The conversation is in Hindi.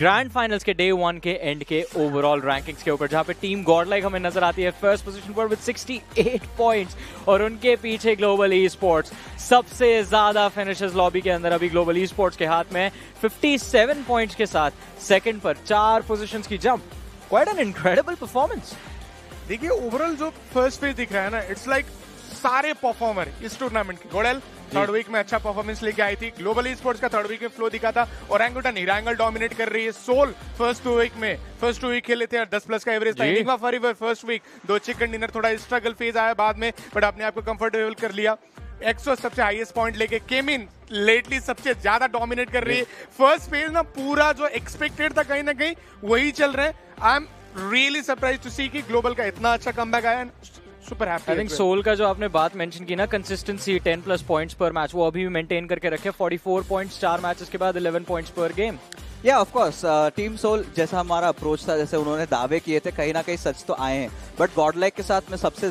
ग्रैंड फाइनल्स के डे वन के एंड के ओवरऑल रैंकिंग्स के ऊपर, जहाँ पे टीम गॉडलाइक हमें नज़र आती है फ़र्स्ट पोजीशन पर विद 68 पॉइंट्स और उनके पीछे ग्लोबल ई स्पोर्ट्स सबसे ज़्यादा फिनिशेस लॉबी के अंदर अभी ग्लोबल ई स्पोर्ट्स के हाथ में 57 पॉइंट्स के साथ सेकंड पर चार पोजीशंस की jump quite an incredible performance देखिए ओवरऑल जो फ़र्स्ट फ़ेज़ दिख रहा है ना इट्स लाइक सारे परफॉर्मर इस टूर्नामेंट के। गोडेल थर्ड वीक में अच्छा परफॉर्मेंस लेके आई थी। ग्लोबल स्पोर्ट्स का थर्ड वीक में फ्लो दिखा था और एंगुटन हिरांगल डोमिनेट कर रही है सोल फ़र्स्ट टू वीक में। फ़र्स्ट टू वीक खेले थे दस प्लस का एवरेज था। इनिग्मा फॉरएवर फ़र्स्ट वीक दो चिकन डिनर थोड़ा स्ट्रगल फ़ेज़ आया बाद में बट अपने आप को कंफर्टेबल कर लिया। एक्सो सबसे हाईएस्ट पॉइंट लेके केम इन लेटली सबसे ज़्यादा डोमिनेट कर रही है। फ़र्स्ट फ़ेज़ ना पूरा जो एक्सपेक्टेड था कहीं ना कहीं वही चल रहे हैं। I am really surprise to see कि ग्लोबल का इतना अच्छा कमबैक आया। Super happy I think Soul का जो आपने बात मेंशन की ना कंसिस्टेंसी 10 प्लस पॉइंट्स पर मैच वो अभी भी मेंटेन करके रखे 44 पॉइंट्स चार मैचेस के बाद 11 पॉइंट्स पर गेम या ऑफ़ कोर्स टीम सोल जैसा हमारा अप्रोच था जैसे उन्होंने दावे किए थे कहीं ना कहीं सच तो आए हैं. बट गॉडलाइक के साथ में सबसे